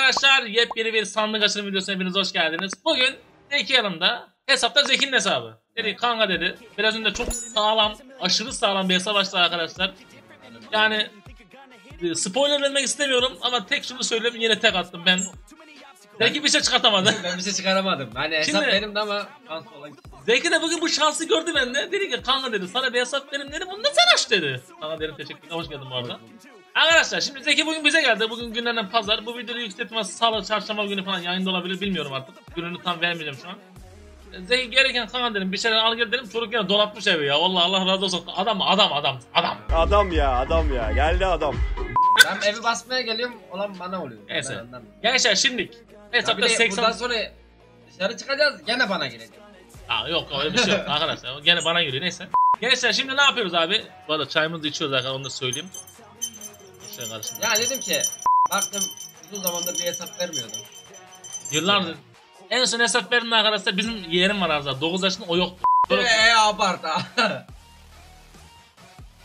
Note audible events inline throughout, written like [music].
arkadaşlar yepyeni bir sandık açılım videosuna hepiniz hoş geldiniz. Bugün Zeki yanımda hesapta Zeki'nin hesabı. Dedi kanka dedi. Biraz önce çok sağlam, aşırı sağlam bir hesap açtı arkadaşlar. Yani e, spoiler vermek istemiyorum ama tek şunu söyleyeyim yine tek attım ben. Zeki bir şey çıkartamadı. Ben bir şey çıkaramadım. Hani hesap Şimdi- benim de ama şans olan Zeki de bugün bu şansı gördü bende. Dedi ki kanka dedi sana bir hesap verim dedi. Bunu da sen aç dedi. Sana dedim teşekkürler hoş geldin bu arada. Arkadaşlar şimdi Zeki bugün bize geldi. Bugün günlerden pazar. Bu videoyu yüksek ihtimal salı, çarşamba günü falan yayında olabilir bilmiyorum artık. Gününü tam vermeyeceğim şu an. Zeki gereken kanka dedim bir şeyler al gel dedim. Çocuk yine donatmış evi ya. Vallahi Allah razı olsun. Adam adam adam adam. Adam ya adam ya geldi adam. Ben evi basmaya geliyorum olan bana oluyor. Neyse. Ben. Gençler şimdilik. Ya bir Hesapta de 80... buradan sonra dışarı çıkacağız gene bana gelecek. Aa, yok öyle bir şey yok [laughs] arkadaşlar. Gene bana geliyor neyse. Gençler şimdi ne yapıyoruz abi? Bu arada çayımızı içiyoruz arkadaşlar onu da söyleyeyim. Şöyle karıştırma. Ya dedim ki baktım uzun zamandır bir hesap vermiyordum. Yıllardır. En son hesap verin arkadaşlar bizim yeğenim var arada 9 yaşında o yoktu. Eee abart ha. [laughs]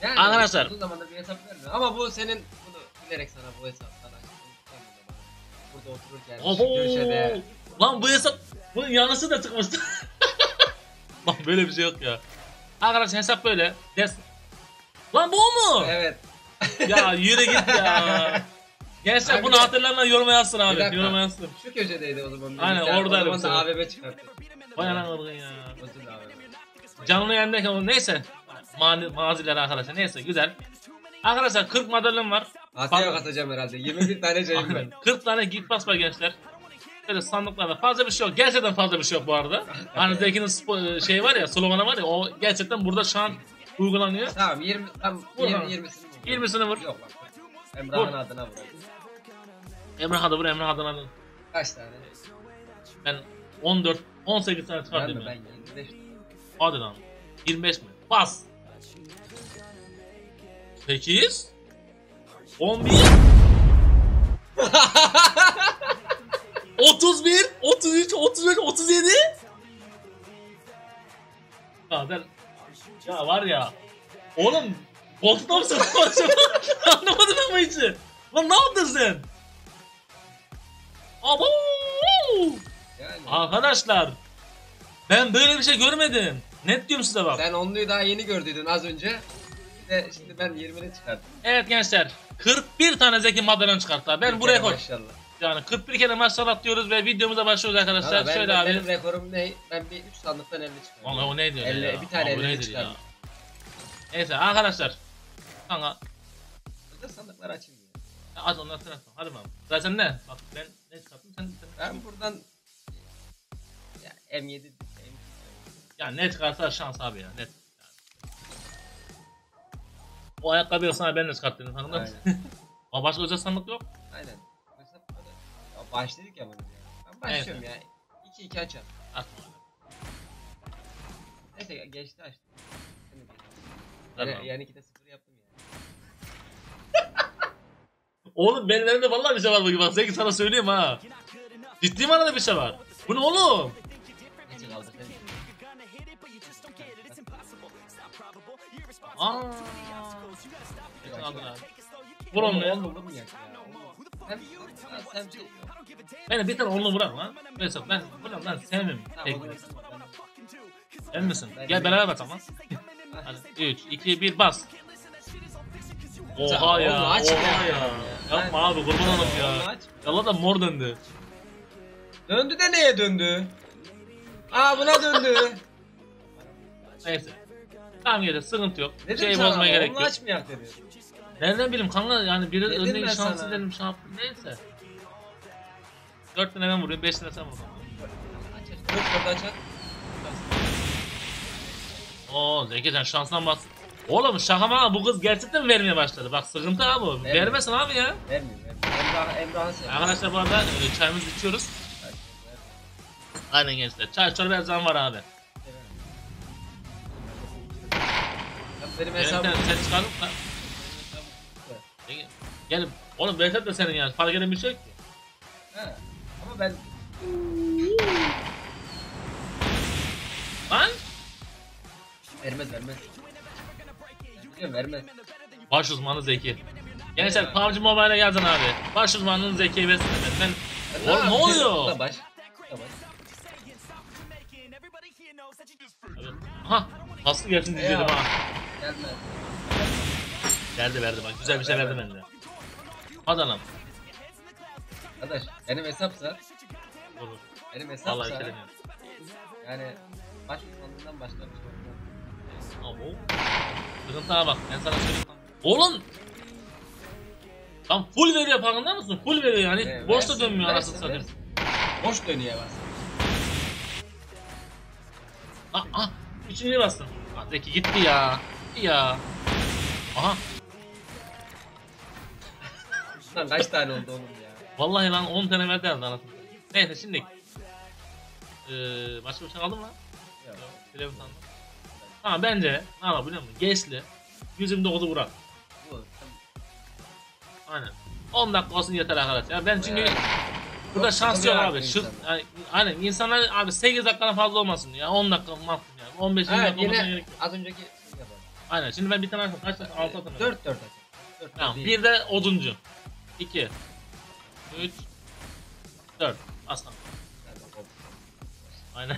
yani Arkadaşlar. Uzun zamandır bir hesap vermiyorum ama bu senin bunu bilerek sana bu hesap sana Burada otururken Oho! köşede. Lan bu hesap bunun yanlısı da çıkmıştı. [laughs] Lan böyle bir şey yok ya. Arkadaşlar hesap böyle. Des Lan bu o mu? Evet. Ya yürü git ya. Gençler bunu hatırlayanlar yoruma yazsın Bir abi. dakika. Yoruma yazsın. Şu köşedeydi o zaman. Aynen, bilgisayar. oradaydı O zaman da. AVM çıkarttı. Vay anam ya. Özür. Canlı yayındayken o neyse. Ma maziler arkadaşlar neyse güzel. Arkadaşlar 40 madalyam var. Asya katacağım herhalde. 21 tane şeyim ben. 40 tane git bas var gençler. Böyle sandıklarda fazla bir şey yok. Gerçekten fazla bir şey yok bu arada. Hani [laughs] Zeki'nin spo- şey var ya sloganı var ya o gerçekten burada şu an uygulanıyor. Tamam 20 tam Vur 20 lan. 20'sini vur. 20'sini vur. Yok bak. Emrah'ın Vur. adına vur. Emre hadi vur Emre hadi hadi. Kaç tane? Ben 14 18 tane Ben çıkartayım mi? ben. Ben 25 Hadi lan. 25 mi? Bas. 8 11 31 33 34 37 Ya ben ya var ya oğlum koltukta mısın? [laughs] Anlamadım ama hiç. Lan ne yaptın sen? Abo! Yani. Arkadaşlar ben böyle bir şey görmedim. Net diyorum size bak. Sen onluyu daha yeni gördüydün az önce. Bir de şimdi ben 20'ni çıkarttım. Evet gençler 41 tane Zeki madalyon çıkarttı. abi. Ben Bir buraya kere koy. Maşallah. Yani 41 kere maşallah diyoruz ve videomuza başlıyoruz arkadaşlar. Valla ben, Şöyle abi. Benim rekorum ne? Ben bir 3 sandıktan 50 çıkardım. Vallahi o neydi öyle Elle- ya? bir tane Abi bu elle nedir ya? çıkardım. Neyse arkadaşlar. Kanka Burada sandıklar açılmıyor. ya hadi ondan sonra hadi bakalım. Zaten ne? Bak ben ne çıkarttım sen, sen. Ben buradan ya M7 M... Ya ne çıkarsa şans abi ya net. Yani. O ayakkabıyı sana ben de çıkarttım farkında mısın? [laughs] Ama başka özel sandık yok. Aynen. Mesela. Ya başladık ya bunu. ya. Ben başlıyorum ya. 2 2 açar. Atma abi. Neyse geçti açtım. Yani, bakalım. yani 2'de 0 yaptım ya. Oğlum benim elimde vallahi bir şey var bugün bak Zeki sana söyleyeyim ha. Ciddi manada bir şey var. Bu ne oğlum? Aa. Vur onu ya. Beni bir tane onunla bırak lan. Mesela ben bırak lan sevmem. Tek. Sen misin? Ben Gel beraber bas ama. Hadi 3, 2, 1 bas. Oha ya. Oha ya. Ya. Yapma abi kurban olayım ya. aç. Yallah da mor döndü. Döndü de neye döndü? Aa buna döndü. [laughs] Neyse. Tamam gelir sıkıntı yok. Dedim şey sana, bozmaya gerek yok. açmayak dedi. Nereden bileyim kanka yani biri Dedim önüne şansı sana. dedim şey neyse. 4 tane ben vuruyorum 5 tane sen vur. Aç aç. Dört dört aç aç. Oo Zeki sen şanslan bas. Oğlum şaka mı bu kız gerçekten vermeye başladı? Bak sıkıntı abi bu. Vermiyor. Vermesin abi ya. Vermiyor vermiyor. Emrah, Emrah'ın sen. Arkadaşlar bu arada e, çayımızı içiyoruz. Aynen gençler. Çay çorba her zaman var abi. Benim Benim hesabım. sen, sen çıkardın mı? Peki. Gel oğlum hesap da senin yani. Fark eden bir şey yok ki. He. Ama ben Lan. vermez vermez. Ben biliyorum vermez. Baş uzmanı Zeki. Gençler PUBG Mobile'e yazın abi. Baş uzmanının Zeki'yi versin. Ben Oğlum ne oluyor? Da baş. Da baş. Aha. Nasıl gelsin diyeceğim ha. Gelmez. Verdi verdi bak güzel bir şey verdi bende. Hadi anam. Arkadaş benim hesapsa dur. benim Vallahi hesapsa demiyorum. yani baş şey olmaz. Abo. Sıkıntıya bak ben sana söyleyeyim. Oğlum. Tam full veriyor farkında mısın? Full veriyor yani. Ee, Boşta versin, dönmüyor anasını satayım. Boş dönüyor bas. Ah ah. Üçüncüye bastım. Ah Zeki gitti ya. Gitti ya. Aha. [laughs] Lan kaç tane oldu oğlum ya? Vallahi lan 10 tane verdi herhalde anasını. Neyse şimdi. Ee, başka bir şey kaldı mı lan? Yok. Telefon sandım. Ha bence ne yapalım biliyor musun? Geçli. Yüzümde odu bırak. Bu, tam- Aynen. 10 dakika olsun yeter arkadaşlar. Ben çünkü Yani. burada Çok şans yok abi. Şu, yani, aynen insanlar abi 8 dakikadan fazla olmasın ya. 10 dakika maksimum yani. 15 20 Ha, dakika olmasına gerek yok. az önceki şey yapalım. Aynen. Şimdi ben bir tane açtım. Kaç tane? 6 atamadım. 4 4 4 Tamam. Bir de oduncu. 2 3 4 Aslan. Aynen.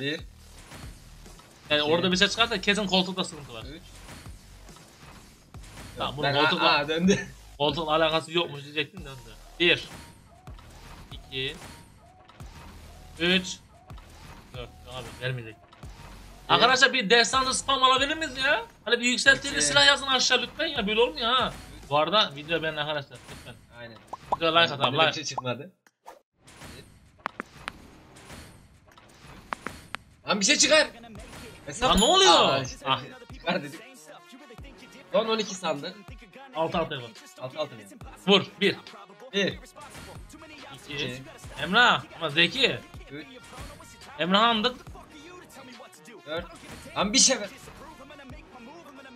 1 [laughs] yani İki. orada bir şey çıkarsa kesin koltukta sıkıntı var. 3 Tamam, bunu ben, koltukla- aa, döndü. [laughs] Koltuğun alakası yokmuş diyecektim döndü. 1 2 3 4 abi vermeyecek. Arkadaşlar bir destansı spam alabilir miyiz ya? Hani bir yükseltili silah yazın aşağı lütfen ya böyle olmuyor ha. Bu arada video beğenin arkadaşlar lütfen. Aynen. Video like atalım Benim bir like. şey çıkmadı. Lan bir şey çıkar. Hesap... Lan ne oluyor? Aa, işte, Ah. Çıkar dedik. Son 12 sandık. Alt alta yapalım. 6 6 mi? Vur 1 1 2 İki. Emrah ama Zeki 3 Emrah andık 4 Lan bir şey ver.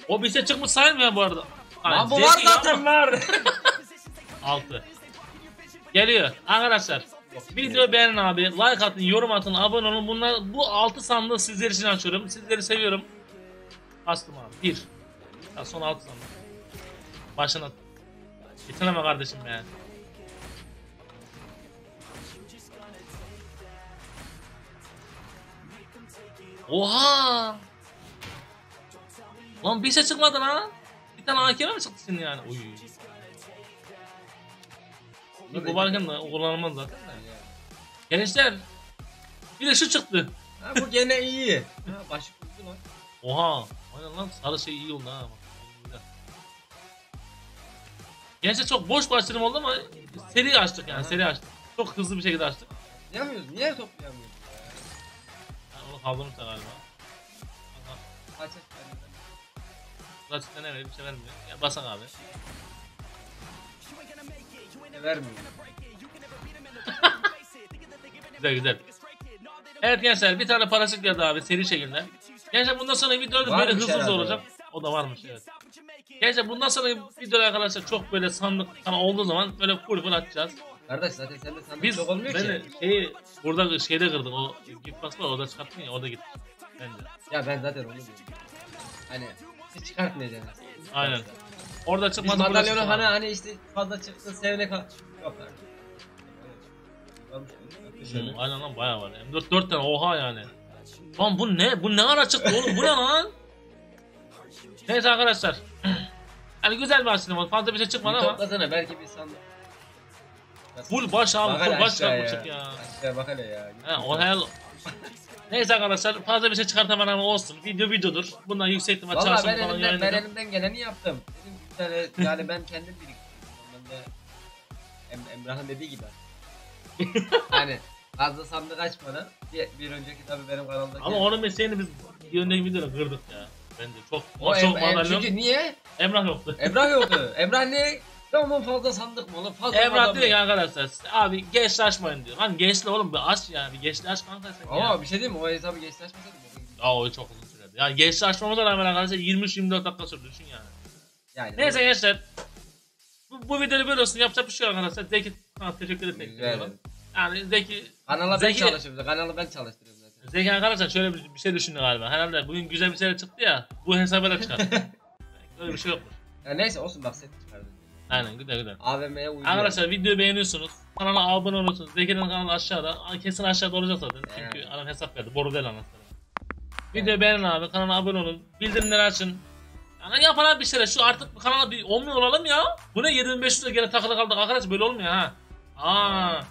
o bir şey çıkmış sayılmıyor bu arada. Lan bu var zaten var. [laughs] 6 Geliyor arkadaşlar Video beğenin abi. Like atın yorum atın abone olun. Bunlar bu 6 sandığı sizler için açıyorum. Sizleri seviyorum. Bastım abi. 1 ya son 6 sandık. Başına. Bitireme kardeşim ya Oha! Lan bir şey çıkmadı lan. Bir tane AKM mi çıktı şimdi yani? Uy. Bu varken de kullanılmaz zaten. Gençler bir de şu çıktı. Ha bu gene iyi. Ha başı kurdu lan. Oha. Aynen lan sarı şey iyi oldu ha. Gençler çok boş başlarım oldu ama seri açtık yani seri açtık. Çok hızlı bir şekilde açtık. Toplayamıyoruz. Niye toplayamıyoruz ya? Yani onu kaldırmışlar galiba. Kaç. Gerçekten ne bir şey vermiyor. Ya basan abi. Vermiyor. [laughs] Güzel güzel. Evet gençler bir tane paraşüt geldi abi seri şekilde. Gençler bundan sonra Varmış böyle hızlı hızlı olacak. O da varmış evet. Gençler bundan sonra videolar arkadaşlar çok böyle sandık falan olduğu zaman böyle full full atacağız. Kardeş zaten sende sandık Biz çok olmuyor ben ki. şeyi burada şeyde kırdık o gift pass var orada çıkarttın ya orada gitti. Bence. Ya ben zaten onu diyorum. Hani hiç çıkartmayacaksın. Aynen. Orada Biz çıkmadı burada madalyonu çıktı hani abi. hani işte fazla çıktı sevene kal. Yok lan. Varmış, şöyle. Aynen lan bayağı var. M4 4 tane oha yani. Lan bu ne? Bu ne ara çıktı oğlum? Bu ne lan? Neyse arkadaşlar. [clears throat] Yani güzel bir açılım oldu. Fazla bir şey çıkmadı ama. toplasana belki bir sandık. Full baş abi. Full baş yapmışık ya. Aşağıya bak hele ya. He o hel. Neyse arkadaşlar fazla bir şey çıkartamam ama olsun. Video videodur. Bundan yüksek ihtimal çarşamba ben falan elimden, ben yayınlayacağım. elimden geleni yaptım. Dedim tane yani ben kendim biriktirdim. Ben de em, Emrah'ın dediği gibi. [laughs] hani fazla sandık açmadan bir, bir önceki tabi benim kanalda. Ama onun mesleğini biz bir önceki videoda kırdık ya. Bence çok o çok em, em, çünkü niye? Emrah yoktu. Emrah yoktu. [laughs] Emrah ne? Tamam fazla sandık mı oğlum? Fazla Emrah diyor ki arkadaşlar abi gençle açmayın diyor. Lan gençle oğlum bir aç yani bir gençle aç kanka sen Ama ya. bir şey diyeyim mi? O hesabı o gün- Aa o çok uzun süredi. Yani gençle açmamıza rağmen arkadaşlar 23-24 dakika sürdü düşün yani. Yani. Neyse gençler. Bu, bu videoyu böyle olsun yapacak bir şey yok arkadaşlar. Zeki ha, teşekkür ederim. Rica ederim. Yani Zeki Kanala ben Zeki- çalışıyorum. Kanalı ben çalıştırıyorum zaten. Zeki arkadaşlar şöyle bir, bir şey düşündü galiba. Herhalde bugün güzel bir şeyler çıktı ya. Bu hesaba da çıkar. [laughs] Öyle bir şey yokmuş. Ya neyse olsun bak set çıkardım. Aynen güzel güzel. AVM'ye uyuyor. Arkadaşlar videoyu beğeniyorsunuz. kanala abone olursunuz. Zeki'nin kanalı aşağıda. Kesin aşağıda olacak zaten. Çünkü Evet. adam hesap verdi. Boru değil anasını. Videoyu beğenin abi. Kanala abone olun. Bildirimleri açın. Yani yapın abi bir şeyler. Şu artık kanala bir 10 milyon olalım ya. Bu ne 7500 lira gene takılı kaldık arkadaş böyle olmuyor ha. Aa.